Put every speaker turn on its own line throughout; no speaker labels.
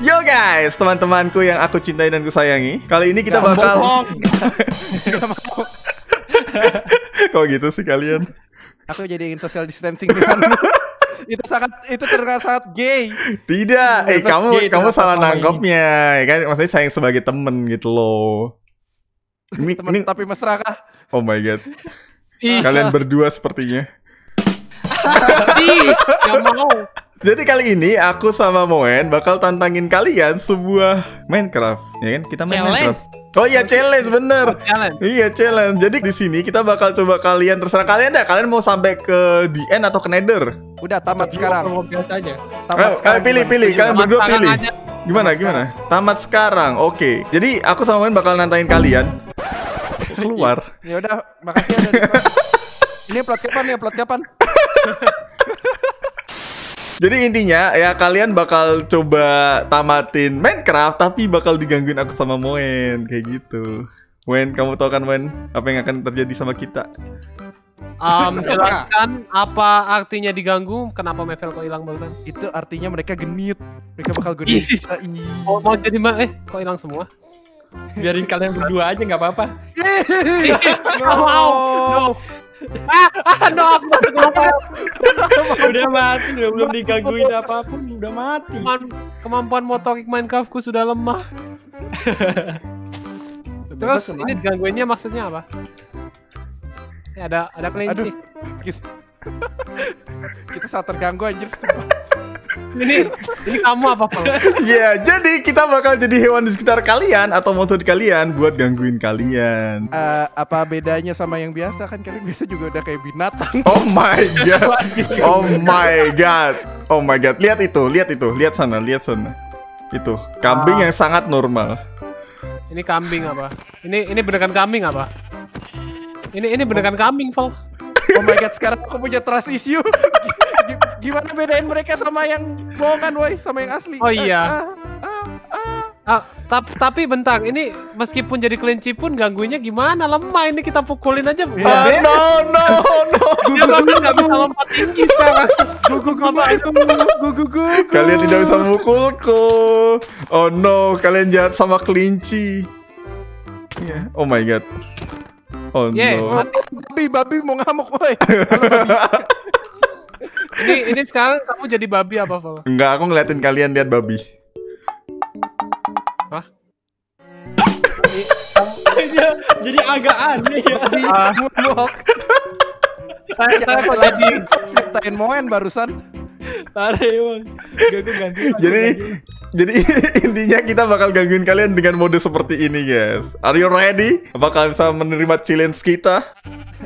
Yo guys, teman-temanku yang aku cintai dan kusayangi. Kali ini kita
Gak
bakal. Kok gitu sih kalian?
Aku jadi ingin social distancing itu sangat itu terdengar sangat gay.
Tidak, eh
That's
kamu
gay,
kamu salah nangkepnya, ya kan? Maksudnya sayang sebagai temen gitu loh. Ini,
Teman
ini
tapi mesra kah?
oh my god, kalian berdua sepertinya.
ih, gak mau.
Jadi kali ini aku sama Moen bakal tantangin kalian sebuah Minecraft, ya kan? Kita main
Challenge.
Minecraft. Oh iya challenge bener.
Challenge.
Iya challenge. Jadi di sini kita bakal coba kalian terserah kalian dah. Kalian mau sampai ke the end atau ke Nether?
Udah tamat sekarang.
Mau biasa aja.
Tamat
Ayo, kalian pilih pilih. Kalian
Tamat
berdua
sekarang
pilih.
aja.
Gimana gimana? Tamat sekarang. Oke. Jadi aku sama Moen bakal nantangin kalian. Keluar.
Ya udah, makasih ya udah. Ini plot kapan ya? Plot kapan?
Jadi intinya ya kalian bakal coba tamatin Minecraft tapi bakal digangguin aku sama Moen kayak gitu. Moen, kamu tahu kan Moen apa yang akan terjadi sama kita?
Um, jelaskan apa artinya diganggu, kenapa Mevel kok hilang barusan?
Itu artinya mereka genit. Mereka bakal genit.
Ih. Mau, mau jadi ma eh kok hilang semua?
Biarin kalian berdua aja nggak apa-apa.
Gak mau. No. Ah, ah, no, aku masuk ke
udah mati, udah belum digangguin apa pun, udah mati.
Kemampuan, kemampuan motorik Minecraftku sudah lemah. Terus ini digangguinnya maksudnya apa? Ya, ada ada kelinci.
Aduh. Kita, kita sangat terganggu anjir. sumpah.
Ini ini kamu apa, Pak?
Ya, jadi kita bakal jadi hewan di sekitar kalian atau motor di kalian buat gangguin kalian.
Eh, apa bedanya sama yang biasa kan kalian biasa juga udah kayak binatang.
Oh my god. Oh my god. Oh my god. Lihat itu, lihat itu, lihat sana, lihat sana. Itu, kambing
Ah.
yang sangat normal.
Ini kambing apa? Ini ini beneran kambing apa? Ini ini beneran kambing, Val.
Oh my god, sekarang aku punya trust issue. Gimana bedain mereka sama yang bohongan, woi, sama yang asli?
Oh, iya.
Ah, ah, ah.
Ah, tap- tapi bentar, ini meskipun jadi kelinci pun gangguinnya gimana? Lemah ini kita pukulin aja.
Oh
Bebe.
no no no.
Dia bahkan nggak bisa lompat tinggi sekarang.
Gugu gugu gugu gugu.
Kalian tidak bisa memukulku. Oh no, kalian jahat sama kelinci. Iya. Oh my god. Oh
Yeah,
no.
mati.
Babi, babi mau ngamuk, woi.
Ini ini sekarang kamu jadi babi apa, Val?
Enggak, aku ngeliatin kalian lihat babi.
Hah?
Dia jadi agak aneh ya.
Ah, saya saya kok jadi
Ceritain Moen barusan.
Tarik emang. Gak gue ganti.
Jadi jadi intinya kita bakal gangguin kalian dengan mode seperti ini, guys. Are you ready? Apakah bisa menerima challenge kita?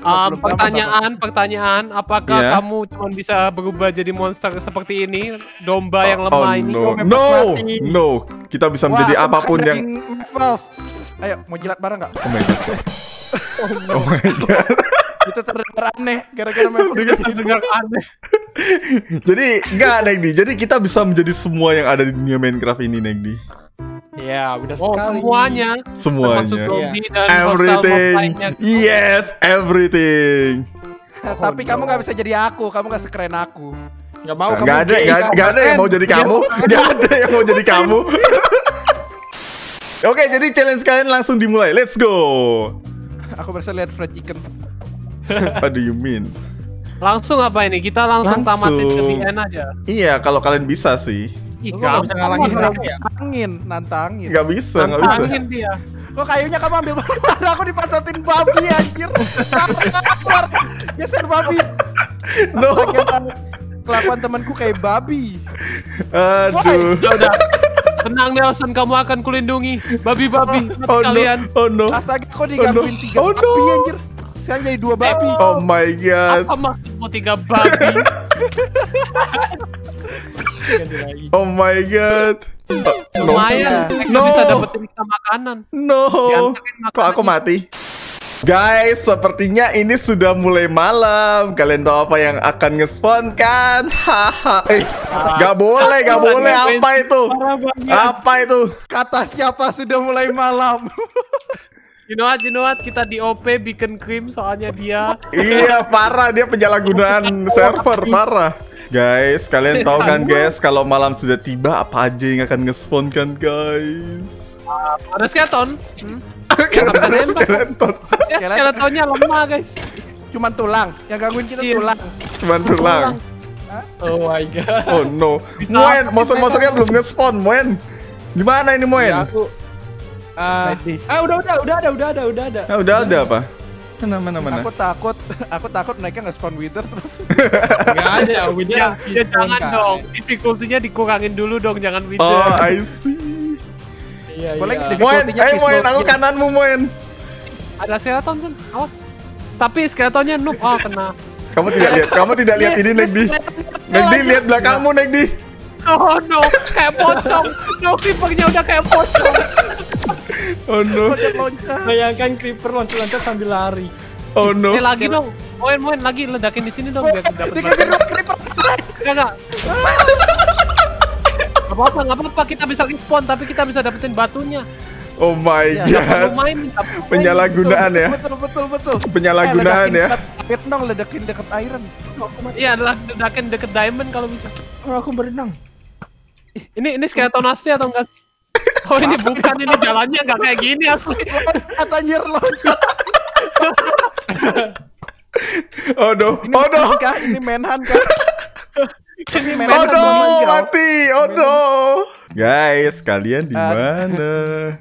Um, pertanyaan, pertanyaan, apakah
Ya.
kamu cuma bisa berubah jadi monster seperti ini, domba yang
oh
lemah ini?
no, no,
mati.
no. Kita bisa menjadi
Wah,
apa
pun yang. Ayo, mau jilat bareng nggak?
Oh my god. Oh my god.
Itu terdengar aneh gara-gara memang
Dengar aneh.
Jadi enggak Negdi. Jadi kita bisa menjadi semua yang ada di dunia Minecraft ini Negdi.
Ya, udah
Oh,
sekali.
semuanya.
Semuanya.
mob
Everything. Yes, everything.
Tapi kamu nggak bisa jadi aku, kamu nggak sekeren aku.
Gak mau
Enggak ada, enggak
kamu
enggak ada yang mau jadi kamu. Enggak ada yang mau jadi kamu. Oke, jadi challenge kalian langsung dimulai. Let's go.
Aku berasa lihat fried chicken.
What do you mean?
Langsung apa ini? Kita langsung,
Langsung.
tamatin ke end aja.
Iya, kalau kalian bisa sih.
Ih,
Lu nggak bisa ngalangin mereka ya?
Nantangin, nantangin.
Enggak bisa, enggak bisa.
Nantangin dia.
Kok kayunya kamu ambil mana aku dipantatin babi anjir. Keluar. Geser babi.
No.
Kelakuan- Kelakuan temanku kayak babi.
Aduh.
Udah, udah. Tenang Nelson, kamu akan kulindungi babi-babi
Oh no.
kalian.
Oh no.
Astaga, kok digangguin
Oh, no.
tiga
Oh,
babi
no.
anjir. Sekarang jadi dua babi.
Oh my god.
Apa maksudmu tiga babi?
Ganti lagi.
Oh my god. No.
Lumayan, mereka
No.
bisa dapetin kita makanan.
No.
Diantarin
Kok aku mati? Guys, sepertinya ini sudah mulai malam. Kalian tahu apa yang akan nge-spawn kan? Haha. Eh, gak boleh, gak
Bisa
boleh. Apa itu? Apa itu?
Kata siapa sudah mulai malam?
You know what, you know what? Kita di OP bikin krim soalnya dia
Iya, parah dia penyalahgunaan server, parah. Guys, kalian tahu kan guys kalau malam sudah tiba apa aja yang akan nge-spawn kan guys?
Ada skeleton. Hmm. Bisa
ada
nembak.
skeleton,
Ya,
Skeleton.
skeletonnya lemah guys.
Cuman tulang. Yang gangguin kita
Iya.
tulang.
cuman tulang.
Oh my god.
Oh no, Moen,
mereka?
belum nge-spawn, Moen. Gimana ini Moen?
Ya, aku Ah,
Ready.
ah udah udah udah ada udah ada udah ada.
Nah, udah ada apa? Mana mana mana?
Aku takut, aku takut mereka nggak spawn wither terus.
Enggak ada, udah.
Ya, ya jangan dong. Difficulty-nya dikurangin dulu dong, jangan wither.
Oh, I see.
Iya,
Boleh
iya.
di-
Moen,
Difficulty-nya
eh Moen, aku kananmu Moen.
Ada skeleton Sen, awas. Tapi skeletonnya noob, oh kena.
Kamu tidak lihat, kamu tidak lihat ini Negdi. Negdi lihat belakangmu Negdi.
Oh no, kayak pocong. No, creepernya udah kayak pocong.
Oh no,
Loncat-loncat.
Bayangkan creeper loncat-loncat sambil lari.
oh no.
Eh lagi dong. Moen, Moen, lagi ledakin di sini dong biar dapat
Dikejar
batu.
creeper.
Enggak, enggak. Gak apa-apa, gak apa-apa. Kita bisa respawn, tapi kita bisa dapetin batunya.
Oh my
perlu
god.
main.
Penyalahgunaan ya.
Betul betul betul.
Penyalahgunaan
Eh,
ya.
ledakin dekat Iron dong, ledakin dekat iron.
Iya, adalah ledakin deket diamond kalau bisa.
Oh, aku berenang.
Ini ini skeleton asli atau enggak? sih? Oh ini bukan, ini jalannya nggak kayak gini asli.
Loncat anjir loncat.
Oh no,
Ini
oh no.
Kah? Ini manhunt kah?
Ini
Oh no, mati. Oh no. Guys, kalian di mana?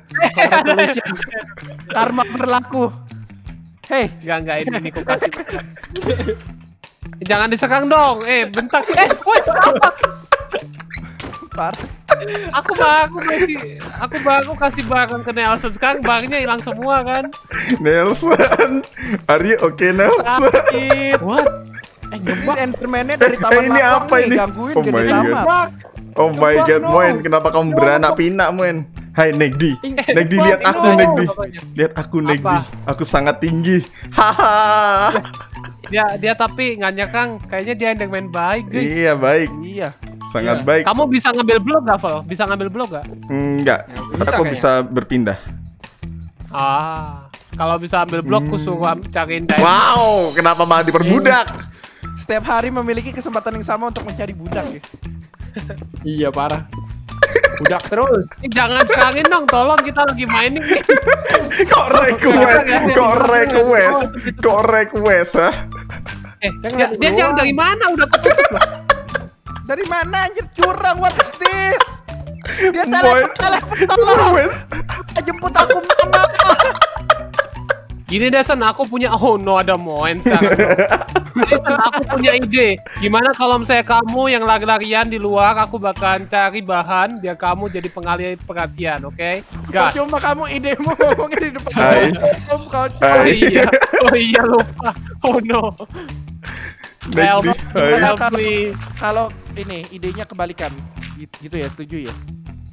Karma berlaku. Hey,
Enggak, enggak ini ini ku kasih. Jangan disekang dong. Eh, bentar. Eh, woi, apa?
Parah.
Aku bang, aku kasih, aku bang, aku kasih barang ke Nelson sekarang barangnya hilang semua kan?
Nelson. Are you okay Nelson?
Sakit.
What?
Eh, Enderman-nya dari taman
Eh, ini
lapang
apa
nih,
ini?
Gangguin
Oh
jadi
my
tamat.
God. Oh my god, Moen, kenapa kamu beranak pinak, Moen? Hai Negdi, Negdi lihat aku Negdi, lihat aku
Apa?
Negdi, aku sangat tinggi. Haha.
Dia dia tapi nggak nyekang, kayaknya dia Enderman baik, guys.
Iya baik,
Iya.
Sangat
Iya.
baik.
Kamu bisa ngambil blok gak, Val? Bisa ngambil blok gak?
Enggak,
bisa
aku
kayaknya.
bisa berpindah.
Ah, kalau bisa ambil blok, ku suruh am- cariin diamond.
Wow, kenapa malah diperbudak?
Setiap hari memiliki kesempatan yang sama untuk mencari budak ya.
Iya parah. Budak terus.
Eh, Jangan sekangin dong, tolong kita lagi mining nih.
Kok request? Kok request? Kok request, ha?
Eh,
Jangan
dia, dia jauh dari mana? Udah ketutup.
Dari mana anjir curang what is this? Dia telepon telepon tolong
Moen,
jemput aku mama.
Gini deh, Sen, aku punya... Oh no, ada Moen sekarang. Jadi, Sen, aku punya ide. Gimana kalau misalnya kamu yang lari-larian di luar, aku bakalan cari bahan biar kamu jadi pengalih perhatian, oke? Gas.
Cuma kamu idemu ngomongnya di depan.
Hai.
Om kau
Oh
Hai.
iya, oh iya lupa. Oh no. Help me.
kalau ini idenya kebalikan. Gitu, ya, setuju ya?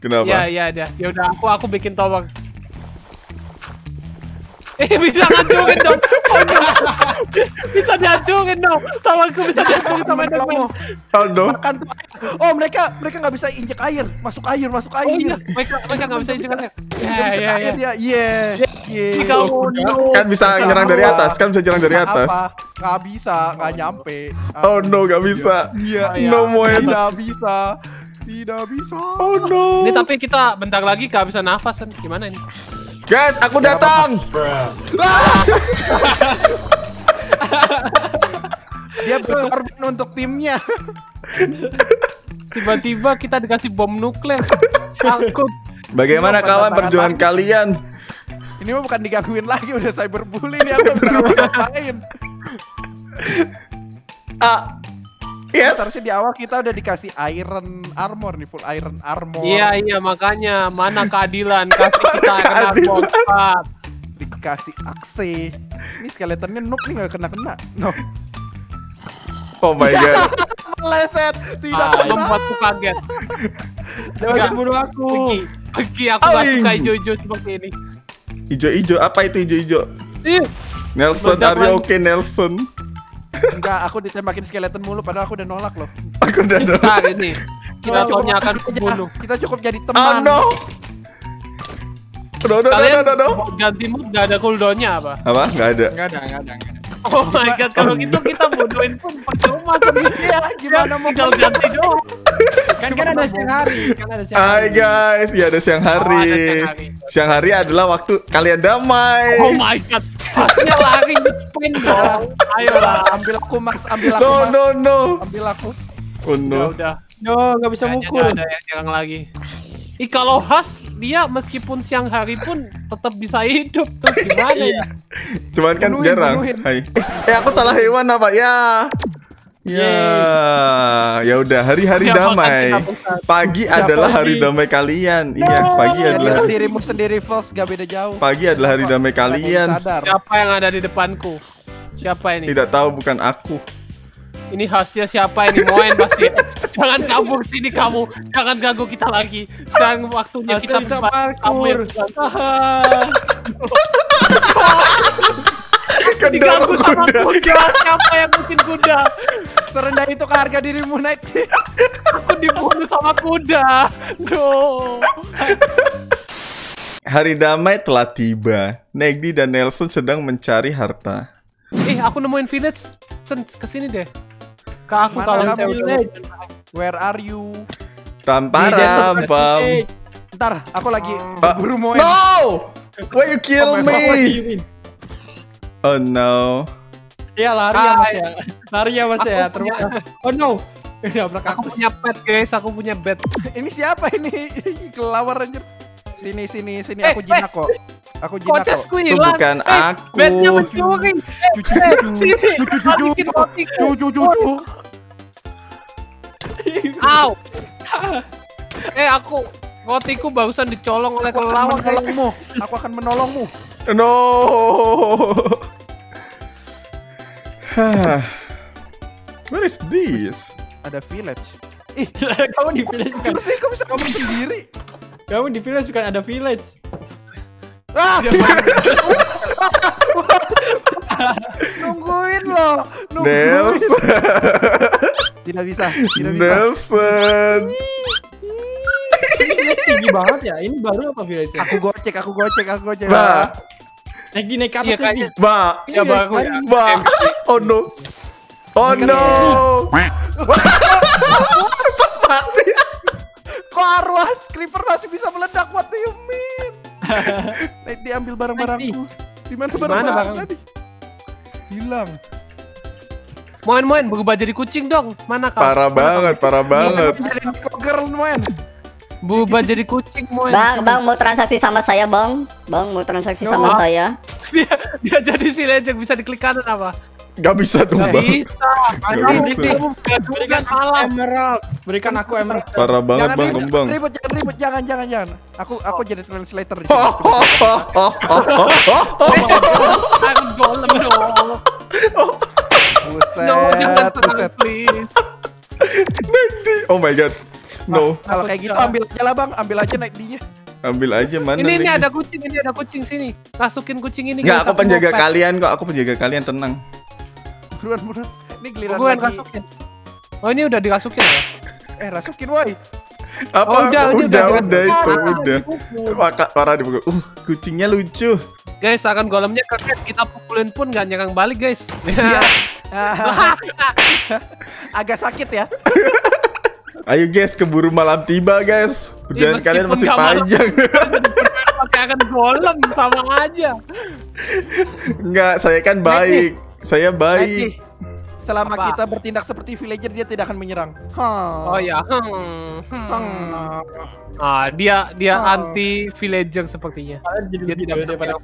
Kenapa?
Ya, ya, ya. Ya udah, aku aku bikin tower. Eh, bisa ngancurin dong. Oh no. Bisa dihancurin dong. Towerku bisa dihancurin sama Enderman.
Oh no.
Makan tuh. Oh mereka mereka nggak bisa injek air, masuk air, masuk air.
Oh iya, mereka mereka nggak bisa injek air. Ya,
Nggak bisa
ya,
air
ya.
dia. Iya. Iya.
Kamu no.
Kan bisa nyerang dari atas, kan bisa nyerang dari atas.
Apa? Nggak bisa, nggak nyampe.
Oh no, gak bisa.
Iya.
Oh, iya.
No Moen.
Tidak bisa. Tidak bisa.
Oh no.
Ini tapi kita bentar lagi bisa nafas kan? Gimana ini?
Guys, aku datang.
Dia berkorban untuk timnya.
Tiba-tiba kita dikasih bom nuklir. Takut.
Bagaimana kawan perjuangan kalian?
Ini mah bukan digangguin lagi, udah cyberbully nih aku ngapain.
Ah. Yes.
Harusnya di awal kita udah dikasih iron armor nih, full iron armor.
Iya iya makanya mana keadilan kasih kita kena
Keadilan.
bom cepat.
Dikasih aksi. Ini skeletonnya noob nih nggak kena-kena. No.
Oh my god.
Meleset. Tidak
Ah,
kena.
membuatku kaget.
Jangan bunuh aku.
Pergi aku gak suka hijau-hijau seperti ini.
Ijo-ijo apa itu ijo-ijo?
Ih,
Nelson,
Meledak
are you okay Nelson?
Enggak, aku ditembakin skeleton mulu padahal aku udah nolak loh.
Aku udah nolak.
bentar ini. Skeletonnya akan kubunuh.
Kita cukup jadi
Oh
teman.
no. No, no, no,
Kalian
no, no, no.
mau ganti mood gak ada cooldownnya apa?
Apa? Nggak ada.
Enggak ada, enggak ada, enggak ada.
Oh my god, kalau gitu kita bodohin pun pakai rumah sendiri ya.
Gimana mau
tinggal ganti doang.
Ada siang hari, kan ada siang
Hai guys, ya ada siang
Oh, ada siang hari.
Siang hari adalah waktu kalian damai.
Oh my god, pastinya lari nge-sprint dong. Ayolah,
ambil aku Max, ambil aku
No
Max.
no no.
Ambil aku.
Oh no.
udah.
No, nggak bisa
Kayaknya
mukul.
ada yang nyerang lagi. Ih kalau khas dia meskipun siang hari pun tetap bisa hidup tuh gimana ya?
Cuman kan
Bunuhin,
jarang.
bunuhin.
Hai. Eh aku salah hewan apa? Ya. Ya, ya udah hari-hari
Ya,
damai. Pagi
Siapa
adalah hari damai kalian. Iya, pagi adalah
dirimu sendiri false, gak beda jauh.
pagi adalah hari damai kalian.
Siapa yang ada di depanku? Siapa ini?
Tidak tahu bukan aku.
Ini khasnya siapa ini? Moen pasti. Jangan kabur sini kamu. Jangan ganggu kita lagi. Sekarang waktunya kita berbuat. Kamu yang diganggu sama
kuda.
Siapa yang bikin kuda?
Serendah itu ke harga dirimu naik.
Aku dibunuh sama kuda. No.
Hari damai telah tiba. Negdi dan Nelson sedang mencari harta.
Eh, aku nemuin village. Sen, ke sini deh. Ke aku
Mana
kalau saya
village?
Where are you?
Tanpa
Di desa
pam.
Eh,
Ntar, aku lagi
Ah,
berburu moen.
No! Why you kill
Oh
me? Oh no.
Ya lari ya mas ya. Lari ya mas ya. Terus. Oh no. Ini nabrak
Aku
kaktus.
punya pet, guys. Aku punya bed.
Ini siapa ini? Kelawar anjir. Sini sini sini
Eh,
aku jinak kok. Aku
Kok
jinak kok.
chestku
Itu
hilang?
bukan
Eh,
aku.
bednya mencuri. Eh, eh. Balikin rotiku.
Cucu cucu.
Au. Eh, aku rotiku barusan dicolong oleh
Aku akan menolongmu. Aku akan menolongmu.
No. Hah. What is this?
Ada village.
Kamu di village?
Kenapa sih kau bisa kabur sendiri?
Kamu di village bukan ada village.
Ah! Nungguin loh. Nungguin.
Nelson.
Tidak bisa. Tidak bisa.
Nelson.
Tinggi banget ya. Ini baru apa village?
Aku gocek, aku gocek, aku gocek.
Ba,
Naik di naik ke
Iya,
atas lagi.
kayaknya.
ba,
Ya baru ya.
ba. Oh no. Oh no.
Kok arwah creeper masih bisa meledak? What do you mean? Naik diambil barang-barangku. Di mana barang-barang
barang?
tadi? Hilang.
Moen, moen, berubah jadi kucing dong. Mana kau?
Parah banget, parah banget.
Jadi girl man.
Berubah jadi kucing, moen.
Bang, bang mau transaksi sama saya, bang. Bang mau transaksi sama saya.
dia, dia jadi villager bisa diklik kanan apa?
Gak bisa dong,
Gak
Bang.
bisa.
Gak bisa.
kamu
Berikan
malam.
emerald. Berikan aku emerald.
Parah banget,
jangan
Bang, kembang.
ribut, jangan ribut, jangan, jangan, jangan. Aku, aku jadi translator.
Iron Golem dong.
Buset,
No, jangan
buset.
please.
Oh my god. No,
Kalau kayak gitu ambil aja lah bang, ambil aja naik dinya.
ambil aja mana
Ini, ini
nih?
ada kucing, ini ada kucing sini. Masukin kucing ini.
Nggak, aku penjaga kalian kok. Aku penjaga kalian, tenang.
Buruan, buruan. Ini giliran
Gue yang
lagi.
rasukin. Oh ini udah dirasukin ya?
Eh, rasukin woi.
Apa?
Oh, udah,
udah,
udah,
udah,
udah.
itu,
Ah,
udah. Wah, Kak, parah dipukul. Uh, kucingnya lucu.
Guys, akan golemnya keket. Kita pukulin pun nggak nyerang balik, guys.
Iya. Agak sakit ya.
Ayo guys, keburu malam tiba guys. Perjalanan
meskipun
kalian masih panjang.
Pakai akan golem sama aja.
Enggak, saya kan baik. Saya
Nanti,
baik.
selama
Apa?
kita bertindak seperti villager dia tidak akan menyerang. Hah.
Oh ya. Hmm. hmm.
Hmm.
Ah, dia dia
Oh.
anti villager sepertinya.
Jadi
Dia tidak
daripada.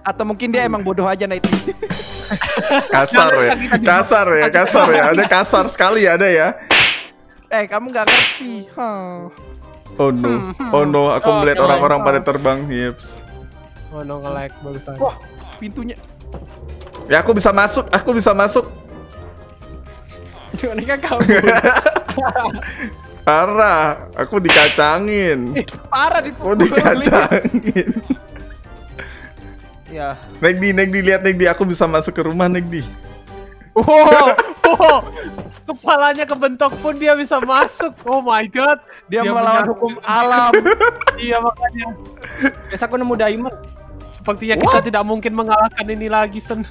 Atau mungkin dia emang bodoh aja Night.
Kasar ya. Kasar ya, kasar ya. Ada kasar sekali ada ya.
eh, kamu nggak ngerti. Hah.
Oh no. Oh no, aku
Oh,
melihat orang-orang pada terbang. Yeps.
Oh no, nge-lag barusan.
Wah, pintunya.
Ya aku bisa masuk, aku bisa masuk.
Gimana kan kamu?
Parah, aku dikacangin.
Parah di
Aku dikacangin.
Ya.
Naik di, naik di, lihat naik di. Aku bisa masuk ke rumah naik di.
Wow, wow, kepalanya kebentok pun dia bisa masuk. Oh my god,
Dia,
Dia
melawan hukum alam.
iya makanya
Biasa aku nemu diamond.
Sepertinya kita tidak mungkin mengalahkan ini lagi, Sen.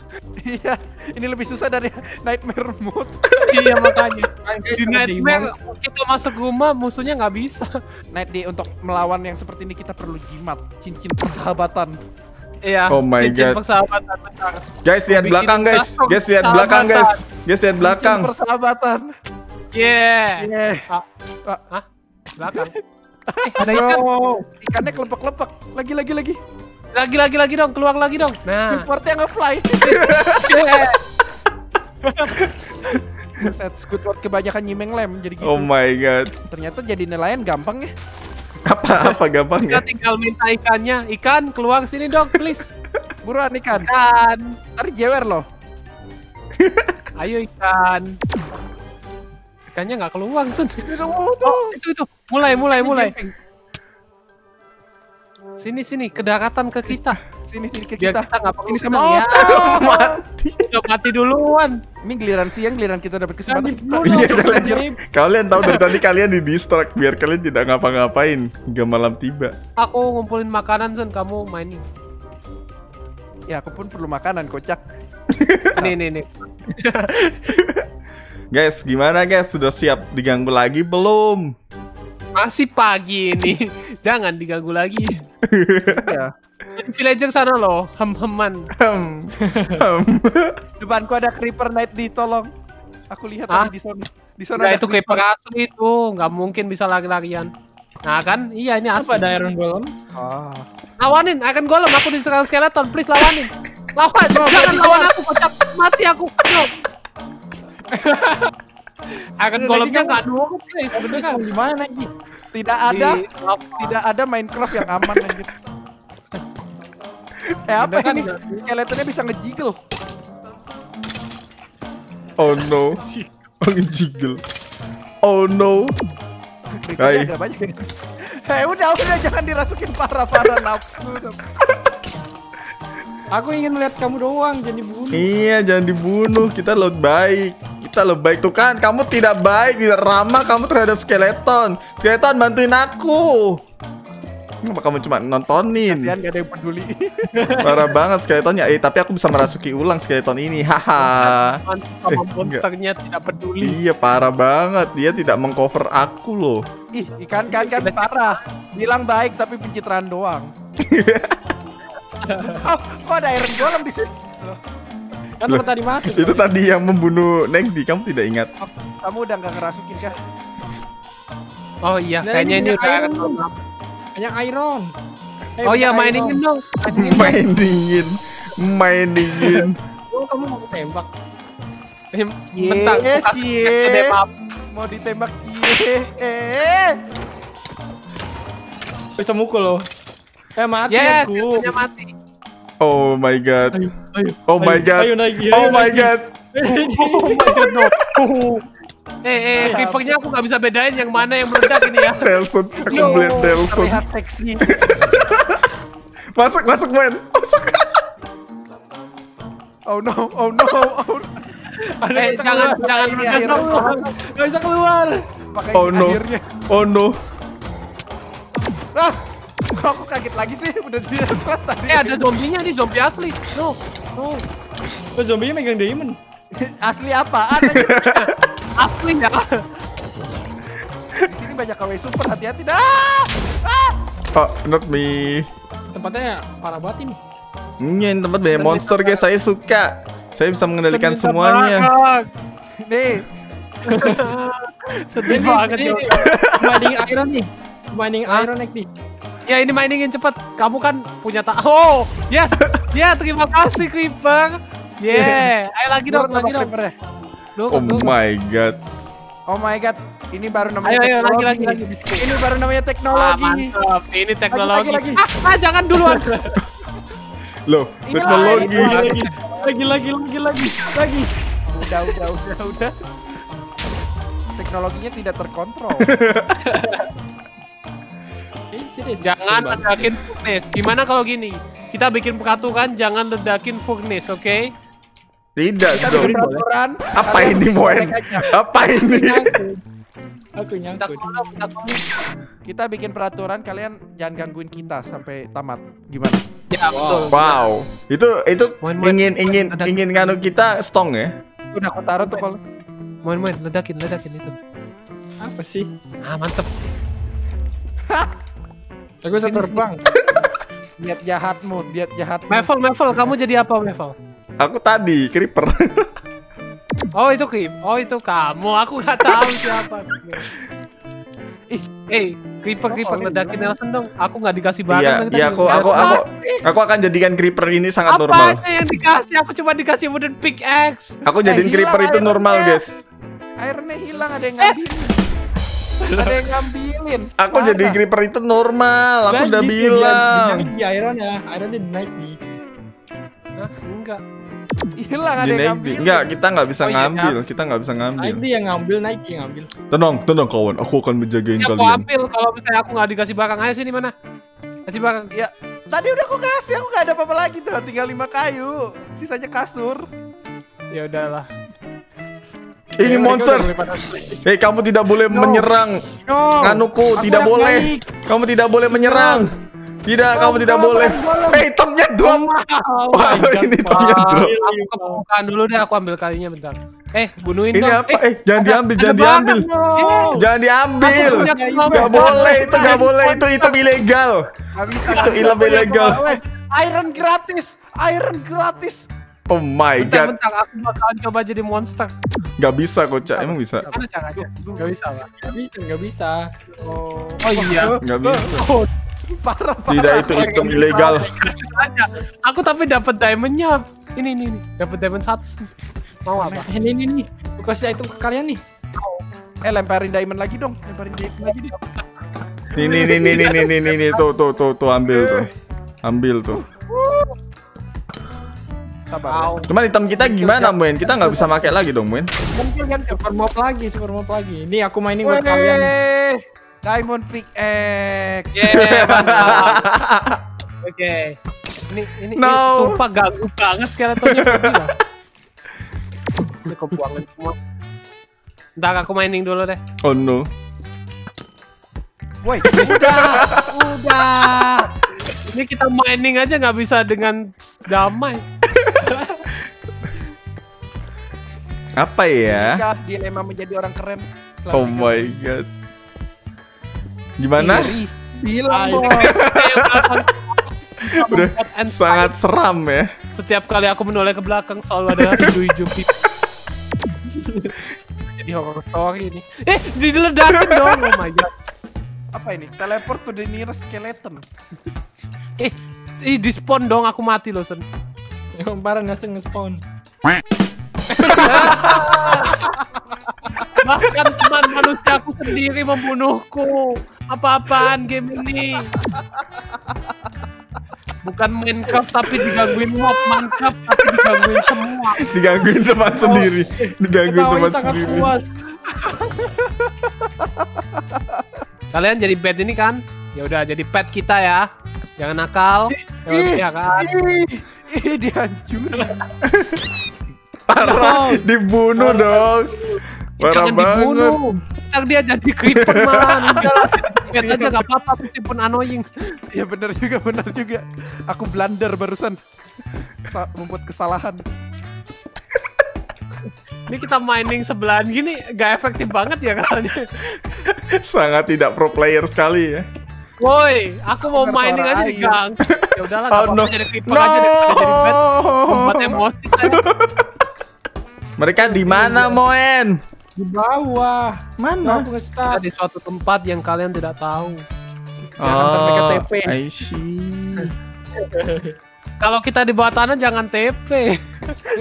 Iya, ini lebih susah dari Nightmare Mode.
iya makanya. Di Nightmare kita masuk rumah musuhnya nggak bisa.
Night Day untuk melawan yang seperti ini kita perlu jimat, cincin persahabatan.
Iya.
Oh my
cincin
God.
persahabatan bentar.
Guys, lihat
Bikin
belakang guys. Guys, lihat belakang guys. Guys, lihat belakang.
Cincin persahabatan.
Yeah.
Yeah.
Hah? Belakang. Eh, ada ikan.
Oh,
Ikannya kelepek-kelepek. Lagi lagi lagi.
Lagi lagi lagi dong, keluar lagi dong. Nah.
Squidwardnya nge-fly. Set Squidward kebanyakan nyimeng lem jadi gitu.
Oh my god.
Ternyata jadi nelayan gampang ya.
Apa apa
Kita
gampangnya?
tinggal minta ikannya. Ikan keluar sini dong, please.
Buruan ikan.
Ikan.
Ntar jewer loh.
Ayo ikan. Ikannya nggak keluar, Sun.
Oh,
Oh, itu itu. Mulai, mulai, mulai. Sini sini, kedaratan ke kita.
Sini sini ke
Biar
kita.
kita nggak perlu
Ini sama
ya.
Mati.
Udah mati duluan.
Ini giliran siang, giliran kita dapat kesempatan.
Dulu.
Iya kalian, kalian tahu dari tadi kalian di distract biar kalian tidak ngapa-ngapain hingga malam tiba.
Aku ngumpulin makanan, Sun. Kamu mining.
Ya, aku pun perlu makanan, kocak.
Nih, nih, nih.
Guys, gimana guys? Sudah siap diganggu lagi belum?
Masih pagi ini. Jangan diganggu lagi.
Ya.
Villager sana loh, hem-heman.
Hmm. Hmm.
Depanku ada creeper night di tolong. Aku lihat tadi di sana. Di sana ada
itu creeper asli itu, nggak mungkin bisa lari-larian. Nah kan, iya ini asli.
Apa ada Iron Golem?
Ah.
Lawanin, akan golem aku diserang skeleton, please lawanin. Lawan, jangan lawan aku, kocak mati aku. No. Akan
tadi
nggak nurut guys,
Terus
beneran.
mau gimana lagi?
Tidak ada,
Di
tidak ada Minecraft yang aman anjir. Eh apa
Beneran
ini? Skeletonnya bisa ngejiggle.
Oh no. Oh jiggle. Oh no. Hai.
Banyak. Eh udah udah jangan dirasukin parah-parah nafsu.
Aku ingin melihat kamu doang jadi bunuh.
Iya, jangan dibunuh. Kita lo baik. Kita lo baik tuh kan. Kamu tidak baik, tidak ramah kamu terhadap skeleton. Skeleton bantuin aku. Kenapa kamu cuma nontonin?
Kasihan gak ada yang peduli.
Parah banget skeletonnya. Eh, tapi aku bisa merasuki ulang skeleton ini. Haha.
Sama
Eh,
monsternya tidak peduli.
Iya, parah banget. Dia tidak mengcover aku loh.
Ih, ikan kan kan parah. Bilang baik tapi pencitraan doang. oh, kok ada iron golem di sini?
Kan
Loh,
lo tadi masuk.
Itu tadi yang membunuh Negdi. Kamu tidak ingat?
Kamu udah nggak ngerasukin kah?
Oh iya,
Nah,
kayaknya
ini
ini udah
banyak
akan.
Banyak iron. Eh,
Oh iya, mainingin dong.
Mainingin. Mainingin.
Oh, kamu mau tembak.
Eh, Bentar,
Cie, cie.
gede maaf.
Mau ditembak cie. Eh.
Bisa mukul lo. Eh mati
Yes,
aku.
skeletonnya mati.
Oh my god.
Ayo, ayo.
Oh my god.
Ayo naik. ayo
Oh my god.
Oh my god, no. Eh, eh, creepernya aku nggak bisa bedain yang mana yang meledak ini ya.
Nelson. Aku melihat Nelson.
Terlihat seksi.
Masuk, masuk, men. Masuk.
Oh no, oh no, oh no.
Eh, jangan, jangan
Ini
meledak dong.
keluar.
Gak bisa keluar.
Pakai
Oh no.
akhirnya.
Oh no.
Ah, kok aku kaget lagi sih? Udah di kelas tadi.
Eh, ada zombinya nih, zombie asli. No, no.
Lo zombinya megang diamond.
Asli apaan aja?
Asli ya.
Di sini banyak KW super, hati-hati dah. Ah!
Oh, not me.
Tempatnya parah banget ini.
Ini yang tempat banyak monster guys. Saya suka. Saya bisa mengendalikan semuanya.
banget.
Nih,
Sedih
Ini-
banget
ini. Mining iron nih. Mining iron nih.
Ya ini mainingin cepet. Kamu kan punya tak. Oh, yes. Ya terima kasih Creeper. Yeah. Ayo lagi dong, lagi dong.
creeper-nya.
Dong,
Oh
dong.
my god.
Oh my god, ini baru namanya
Ayo, ayo, lagi,
teknologi.
lagi, lagi.
Ini baru namanya
Ah,
teknologi.
mantap. Ini teknologi.
lagi, lagi.
Ah, ah, jangan duluan.
Loh, teknologi.
lagi.
Lagi lagi lagi lagi lagi.
Udah, udah, udah, udah. Teknologinya tidak terkontrol.
Eh, serius.
jangan ledakin furnace. Gimana kalau gini? Kita bikin peraturan jangan ledakin furnace, oke?
Tidak
Kita
dong.
bikin peraturan.
Apa ini, Moen? Apa ini?
Aku nyangkut.
Kita bikin peraturan kalian jangan gangguin kita sampai tamat. Gimana?
Ya betul.
Wow. Itu itu
Moin, moin.
ingin ingin
Ada-
ingin nganu kita stong ya.
Udah aku taruh tuh kalau
Main main ledakin ledakin itu.
Apa sih?
Ah mantep.
Aku bisa terbang.
lihat jahatmu, lihat jahatmu.
Mevel Mevel kamu jadi apa Mevel?
Aku tadi creeper.
Oh itu Krip. Oh itu kamu. Aku nggak tahu siapa. Ih, eh, creeper creeper ledakin Nelson dong. Aku nggak dikasih barang.
Iya, iya aku aku aku aku akan jadikan creeper ini sangat
Apa
normal.
yang dikasih? Aku cuma dikasih wooden pickaxe.
Aku jadiin
hilang
creeper itu normal, guys.
Airnya hilang ada yang ngambilin. ada yang
Aku
Mana?
jadi creeper itu normal. Aku
Lah,
udah
di- di-
bilang.
di- Di iron ya, iron di naik di.
Hah? Enggak.
hilang ada yang ngambilin.
Enggak, kita nggak bisa
Oh, iya,
ngambil. Kita nggak bisa
Naik
ngambil.
di yang ngambil, naik yang ngambil.
Tenang, tenang kawan. Aku akan menjagain
Ya, aku
kalian.
ambil kalau misalnya aku nggak dikasih barang. Ayo sini mana? Kasih barang.
Ya, tadi udah aku kasih, aku gak ada apa-apa lagi tuh. Tinggal lima kayu, sisanya kasur.
Ya udahlah.
Ini monster.
pada-
Hei, kamu tidak boleh menyerang
No.
nganuku.
Aku
Tidak boleh.
naik.
Kamu tidak boleh menyerang. Tidak, kamu tidak boleh. Hei, itemnya drop.
Oh
Wah,
my God,
ini itemnya drop.
Aku ke permukaan dulu deh. Aku ambil kayunya bentar. Eh, bunuhin
Ini
dong.
apa? Eh, jangan diambil, jangan
ada
diambil.
Eh,
Jangan diambil. Gak boleh, itu gak boleh. Itu item ilegal. Itu item ilegal.
Weh, Iron gratis, iron gratis.
Oh my
Bentar,
god.
bentar. Aku bakalan coba jadi monster.
Gak bisa kocak, emang bisa?
Kan aja. Gak bisa
lah. Tapi gak bisa.
Oh,
oh iya.
Gak bisa.
Oh, parah, parah.
Tidak itu itu ilegal.
Aku tapi dapat diamondnya. Ini ini ini. Dapat diamond satu. Mau apa?
Ini ini ini. Aku kasih ke kalian nih.
Eh lemparin diamond lagi dong. Lemparin diamond lagi dong.
Nih nih nih nih nih nih nih nih tuh tuh tuh tuh ambil tuh. Ambil tuh.
Uh, Sabar. Ya.
Cuman item kita gimana, Muen? Kita nggak bisa pakai lagi dong, Muen.
Mungkin kan
Super mob lagi, super mob lagi. Ini aku mainin buat kalian.
Diamond pickaxe.
Yeah. Oke. Ini ini, ini
No.
sumpah ganggu banget skeletonnya pergi lah. Ini kebuangan semua. Ntar aku mining dulu deh.
Oh no.
Woi, udah, udah.
Ini kita mining aja nggak bisa dengan damai.
Apa ya?
Jika dilema menjadi orang keren.
Oh my god. Gimana?
Iri. Bilang
Ah,
bos.
Udah sangat seram ya.
Setiap kali aku menoleh ke belakang selalu ada hijau-hijau. Jadi horror story ini. Eh, diledakin dong. Oh my god.
Apa ini? Teleport to the nearest skeleton.
Eh, ih di spawn dong aku mati loh sen.
Emang parah nggak nge-spawn.
Bahkan teman manusiaku sendiri membunuhku. Apa-apaan game ini? Bukan Minecraft tapi digangguin mob Minecraft tapi digangguin semua.
Digangguin teman sendiri. Digangguin teman sendiri.
kuat.
Kalian jadi pet ini kan? Ya udah jadi pet kita ya. Jangan nakal. Jangan
Ih,
ya kan?
ih, dihancurin.
Parah, dibunuh dong. Parah
Jangan
banget.
dibunuh. Ntar dia jadi creeper malah. Pet aja gak apa-apa meskipun annoying.
Ya benar juga, benar juga. Aku blunder barusan. Sa- membuat kesalahan.
Ini kita mining sebelahan gini gak efektif banget ya katanya.
Sangat tidak pro player sekali ya.
Woi, aku mau mining aja
air.
digang. Ya udahlah,
Oh, no.
jadi creeper aja daripada jadi bed. Membuat emosi saya.
Mereka di mana, Moen?
Di bawah.
Mana?
Kita di suatu tempat yang kalian tidak tahu.
Jangan
Oh,
TP.
I see.
Kalau kita di bawah tanah jangan TP.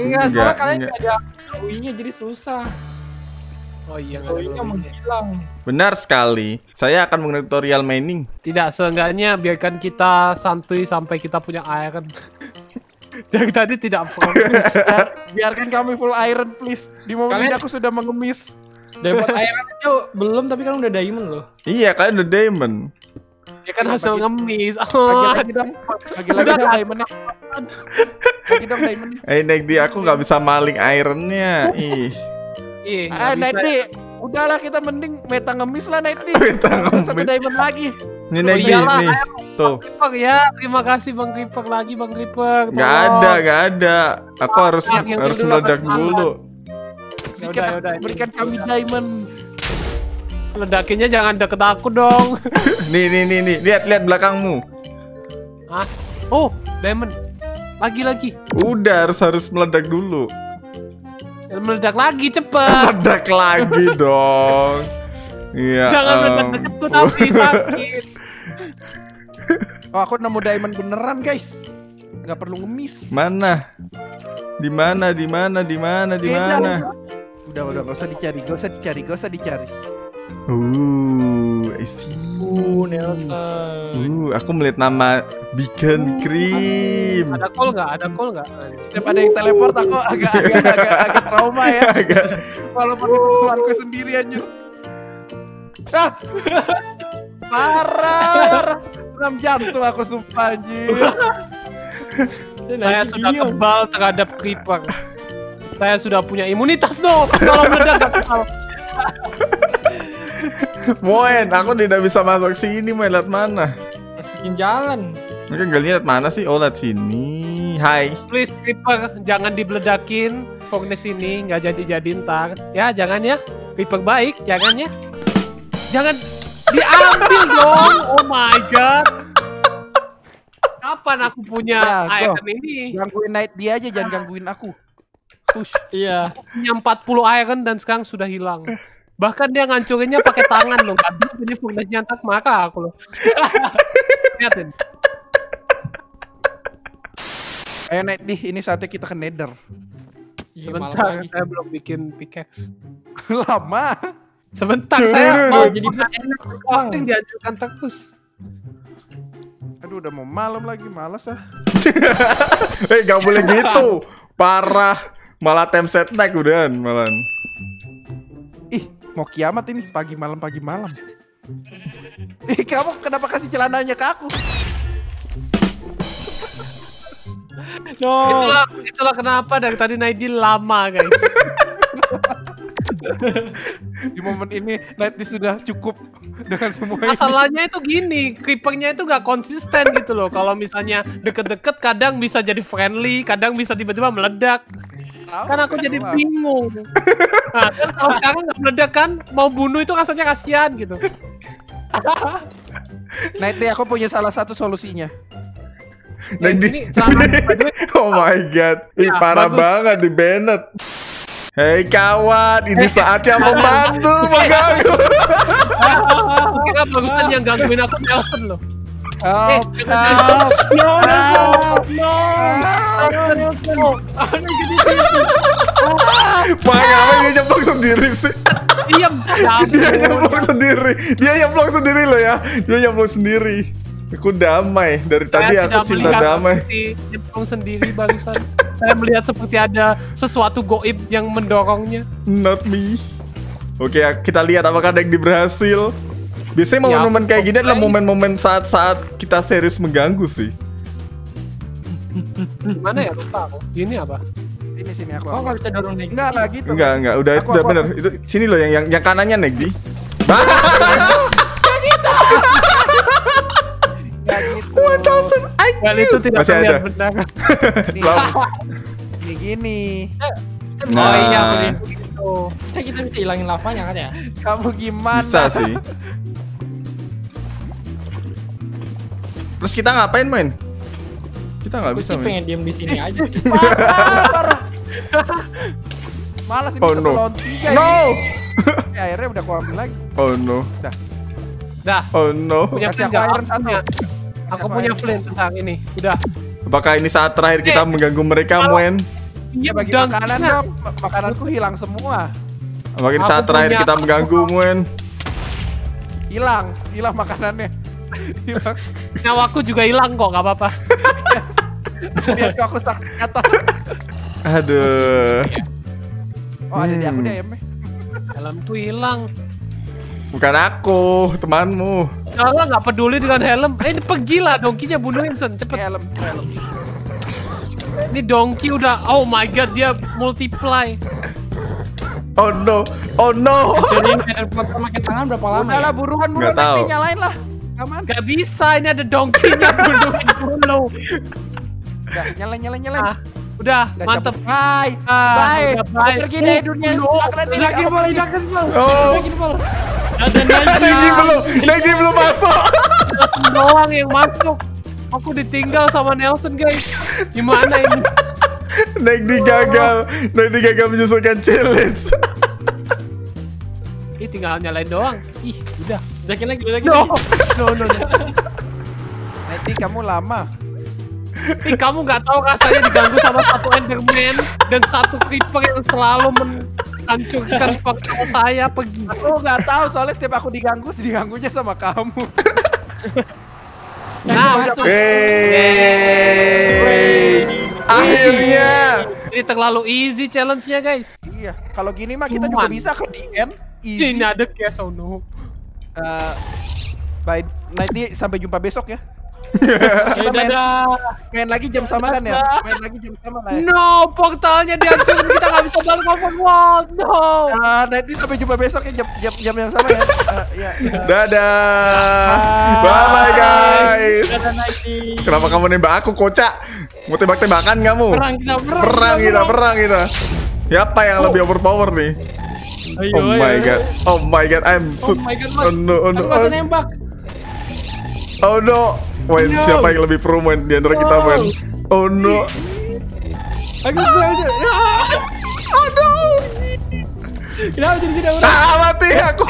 Enggak,
Enggak,
soalnya kalian
enggak.
nggak ada UI-nya jadi susah.
Oh iya,
UI-nya menghilang.
Benar sekali. Saya akan mengenai tutorial mining.
Tidak, seenggaknya biarkan kita santuy sampai kita punya iron. Dari tadi tidak fokus.
Ya, biarkan kami full iron please. Di momen
Kalian-
ini aku sudah mengemis.
Dapat iron aja belum, tapi kan udah diamond loh.
Iya, kalian udah diamond.
ya kan hasil ngemis. Oh,
Lagi-lagi dong. Lagi-lagi dong diamondnya. Lagi dong diamondnya.
Eh, naik di aku nggak bisa maling ironnya. Ih,
Ih,
Ah,
nggak
naik di. Udahlah kita mending meta ngemis lah nih.
Meta
Satu
ngemis.
diamond lagi.
Ini
Oh, iyalah,
nih. Tuh.
Creeper ya, terima kasih Bang Creeper lagi Bang.
Nggak
tolong.
ada, nggak ada. Aku harus
yang
harus
dulu
meledak dulu.
Ya
Berikan,
udah, ya udah.
berikan kami diamond.
Ledakinnya jangan deket aku dong.
Nih, nih, nih, nih. Lihat, lihat belakangmu.
Hah? Oh, diamond. Lagi lagi.
Udah harus harus meledak dulu.
Meledak lagi cepet.
Meledak lagi dong. Iya.
Jangan meledak
ampun.
deketku tapi sakit.
Oh, aku nemu diamond beneran, guys. Nggak perlu ngemis.
Mana? Di mana? Di mana? Di mana? Di mana?
Udah, udah, gak usah dicari, gak usah dicari, gak usah dicari.
Uh, I see.
Uh, Nelson.
Uh, aku melihat nama Beacon Cream.
Ada call nggak? Ada call nggak?
Setiap ada yang teleport aku agak agak agak, agak trauma ya.
Agak.
Walaupun itu temanku sendiri anjir. Ah! Parah, Senam jantung aku sumpah anjir.
Saya sudah kebal terhadap creeper. Saya sudah punya imunitas no. Kalau meledak.
Moen, aku tidak bisa masuk sini, Moen. Lihat mana?
Bikin jalan.
Mereka nggak lihat mana sih? Oh, lihat sini. Hai.
Please creeper jangan dibeledakin. Fognes ini nggak jadi-jadi ntar. Ya jangan ya. Creeper baik, jangan ya. Jangan diambil dong. Oh my god. Kapan aku punya
Ya,
iron ini?
Gangguin night dia aja, jangan gangguin aku. Push.
Iya.
Punya 40 iron dan sekarang sudah hilang. Bahkan dia ngancurinnya pakai tangan loh. Kadang jadi Fognes nyantak maka aku loh. Lihatin.
Ayo night di, ini saatnya kita ke Nether.
Iya,
Sebentar, saya belum bikin pickaxe.
Lama.
Sebentar, saya mau
Jadi
enak crafting diajukan terus.
Aduh, udah mau malam lagi, malas ah.
Eh, gak boleh gitu. Parah. Malah time set naik udahan malah.
Ih, mau kiamat ini pagi malam pagi malam. Ih, kamu kenapa kasih celananya ke aku?
No.
Itulah itulah kenapa dari tadi Naidil lama, guys.
Di momen ini Night sudah cukup dengan semua ini.
Masalahnya itu gini, creepernya itu gak konsisten gitu loh. Kalau misalnya deket-deket kadang bisa jadi friendly, kadang bisa tiba-tiba meledak. Kan aku jadi bingung. Nah, kan kalau sekarang nggak meledak kan, mau bunuh itu rasanya kasihan gitu.
Night Day aku punya salah satu solusinya.
Nah,
ini celana by the way,
Oh my god. Ih,
Ya,
parah
bagus.
banget di Bennett. Hei kawan, ini saatnya membantu mengganggu.
kira bagusan yang gangguin aku Nelson loh. Eh,
Oh,
jangan-
no,
No, no.
Pak, ngapain dia nyemplung sendiri sih? Dia nyemplung sendiri. Dia nyemplung sendiri loh ya. Dia nyemplung sendiri. Aku damai dari tadi
Saya
aku
tidak
cinta
melihat
damai.
seperti nyemplung sendiri barusan. Saya melihat seperti ada sesuatu goib yang mendorongnya.
Not me. Oke, kita lihat apakah deck di berhasil. Biasanya
Ya,
momen-momen kayak gini adalah momen-momen saat-saat kita serius mengganggu sih.
Gimana ya lupa aku. Ini apa?
Sini sini aku.
Kok nggak bisa dorong naik?
Enggak, enggak gitu.
Enggak, enggak. Udah,
Aku,
udah
aku,
bener. Itu sini loh yang yang, yang kanannya Negdi. 1000 IQ.
Well itu tidak
Masih
terlihat
ada.
benar.
Nih gini.
Kita bisa,
Nah.
Oh iya aku gitu.
kita, kita bisa hilangin lavanya kan ya?
Kamu gimana?
Bisa sih. Terus kita ngapain main? Kita nggak
Aku
bisa
sih
main.
pengen diem di sini aja sih.
Parah, parah. Malas ini
Oh, no.
lawan tiga
No.
ini. Eh, akhirnya udah aku ambil lagi.
Oh no.
Dah,
Oh no.
punya
Kasih aku iron
Aku
satu.
Aku punya flint tentang ini. Udah.
Apakah ini saat terakhir kita
Eh.
mengganggu mereka?
Ya,
Iya
bagi
dan
makanan. Ma- Makananku hilang semua.
Apakah ini
Aku
saat terakhir
punya-
kita mengganggu, Moen?
Hilang, hilang makanannya. hilang.
nyawaku juga hilang kok, nggak apa-apa.
Biar aku saksi kata.
Aduh.
Oh, ada di aku
Hmm.
deh, Em.
Helm tuh hilang.
Bukan aku, temanmu.
Kalau nggak peduli dengan helm, eh ini pergi lah dongkinya bunuhin Son, cepet.
Helm, helm.
Ini dongki udah, oh my god dia multiply.
Oh no, oh no.
Jadi pakai tangan berapa lama
Udah lah
ya?
buruan buruan nanti
tahu.
nyalain lah. Aman.
Gak bisa, ini ada dongkinya dulu dulu.
Udah nyalain nyalain nyalain.
Ah, udah,
Udah,
mantep.
cabut. Bye.
Ah,
Bye.
udah, bye.
Pergi dari dunia setelah nanti.
Hidakin bal, hidakin Ada
Negi belum, Negi belum masuk.
Doang yang masuk. Aku ditinggal sama Nelson guys. Gimana ini?
Negi gagal, Negi gagal menyelesaikan challenge.
Ih tinggal nyalain doang. Ih udah.
Hidakin lagi, hidakin
No,
lagi.
no, no, no.
Nanti kamu lama.
Ih kamu nggak tahu rasanya diganggu sama satu Enderman dan satu Creeper yang selalu menghancurkan fakta saya pergi.
Aku nggak tahu soalnya setiap aku diganggu, diganggunya sama kamu.
Nah, masuk.
Akhirnya.
Ini terlalu easy challenge-nya guys.
iya. Kalau gini mah kita juga bisa ke di end. Easy.
Ini ada cash oh no.
Eh, bye. Nanti sampai jumpa besok ya.
Ya
Kita main,
dadah.
main lagi jam sama kan ya? Main lagi jam sama lah ya.
No, portalnya dihancurin kita nggak bisa balik open world. No.
Eh, nanti sampai jumpa besok ya jam jam, jam yang sama ya. Eh, ya, eh.
Dadah. Bye bye guys.
Dadah.
Kenapa kamu nembak aku, kocak? Mau tembak-tembakan kamu?
Perang kita, perang.
Perang kita, perang kita. Siapa yang lebih overpower nih?
Ayo,
Oh
ayo,
my
ayo.
god. Oh my god, I'm
Oh
so
my god,
Oh
Mas.
no, oh no.
Aku
Oh,
nembak.
oh no. Wen,
no.
siapa yang lebih pro Wen di antara kita Wen? Oh no.
Aku belajar. Ah. Oh no. Kenapa jadi tidak?
Ah, mati aku.